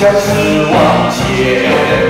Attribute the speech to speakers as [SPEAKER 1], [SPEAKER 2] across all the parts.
[SPEAKER 1] 向死亡前。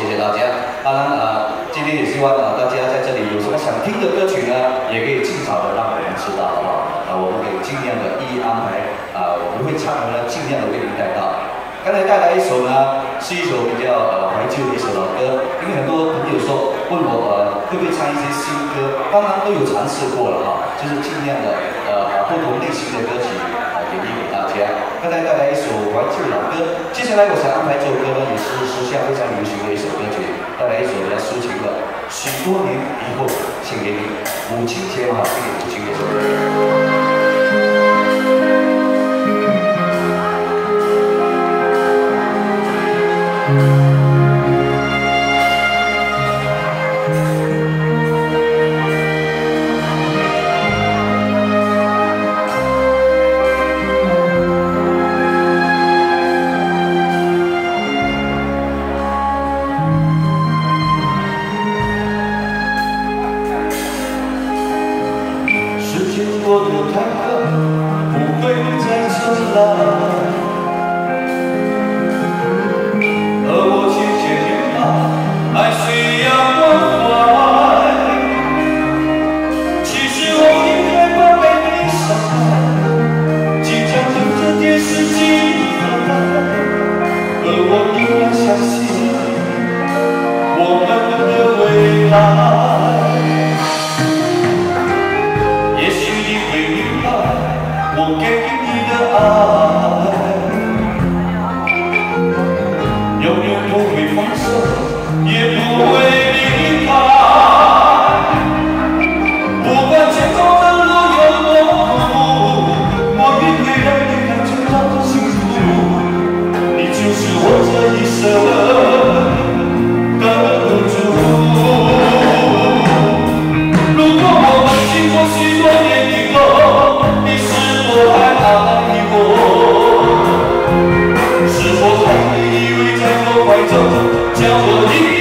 [SPEAKER 1] 谢谢大家。当然啊，今天也希望呢，大家在这里有什么想听的歌曲呢，也可以尽早的让我们知道，好不好？啊，我们可以尽量的一一安排。啊，我们会唱的呢，尽量的为您带到。刚才带来一首呢，是一首比较呃怀旧的一首老歌，因为很多朋友说问我呃会不会唱一些新歌，当然都有尝试过了哈，就是尽量的呃把不同类型的歌曲啊给大家。刚才带来一首怀旧老歌，接下来我想安排这首歌呢，也是时下非常流行的一首歌曲，带来一首比较抒情的。许多年以后，献给你，母亲节嘛，献给母亲节。过得太快，不会再重来。而我渐渐明白，爱需要关怀。其实我应该不被你伤害，经常等着电视机发呆。而我应该相信，我们的未来。走，叫我一。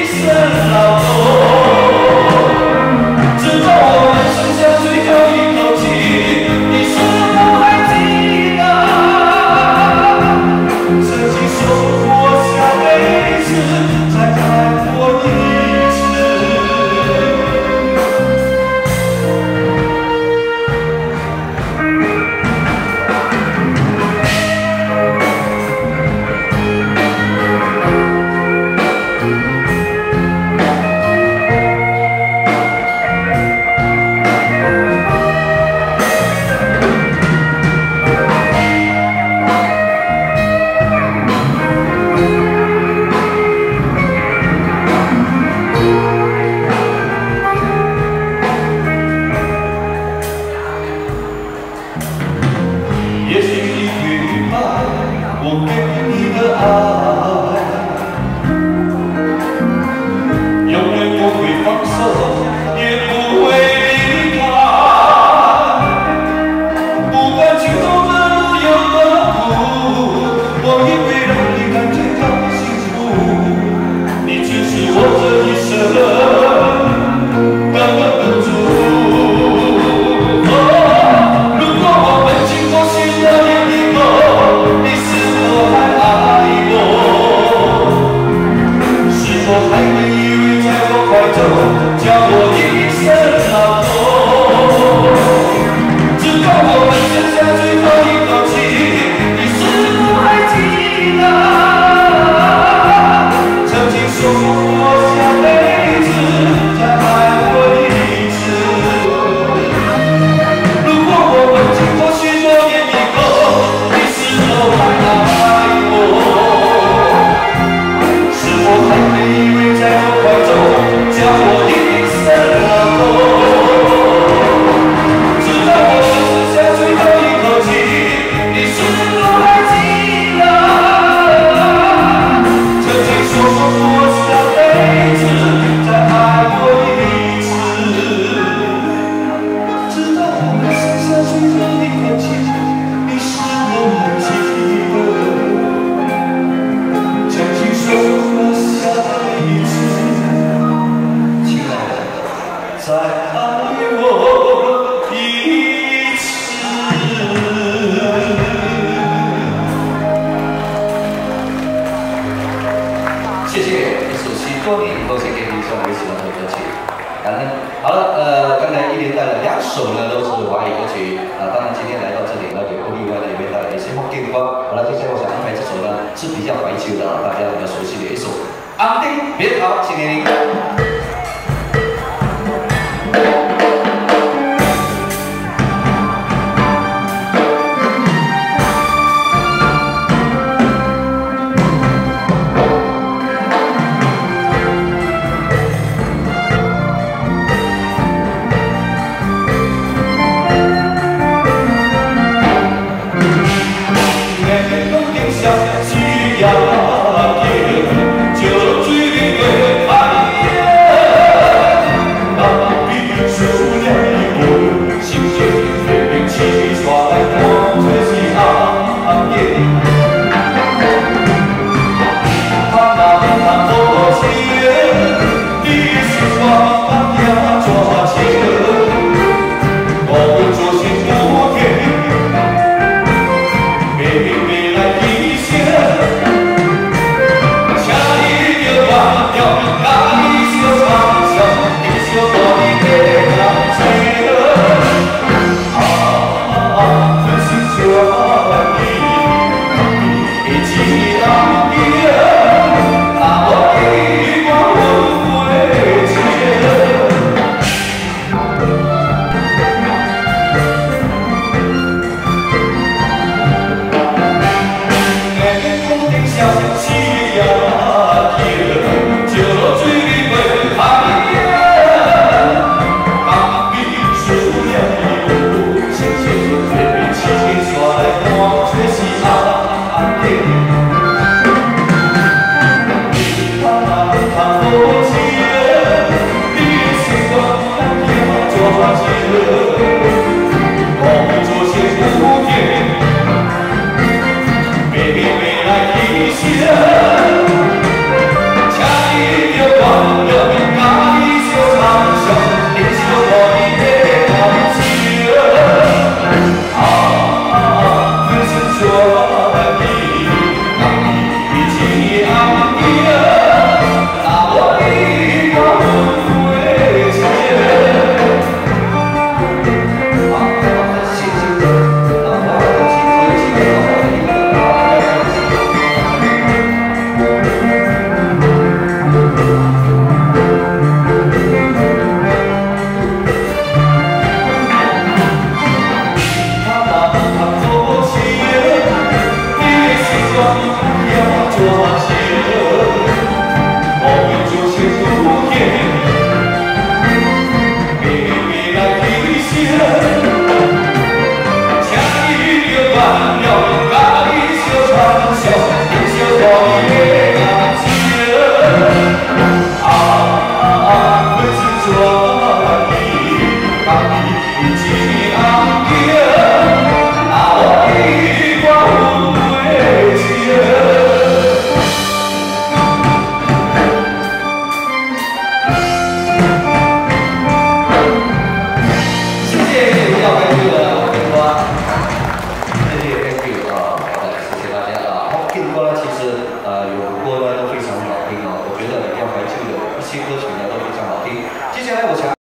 [SPEAKER 1] 是比较怀旧的啊大家比较熟悉的一首。安定别逃谢谢你。all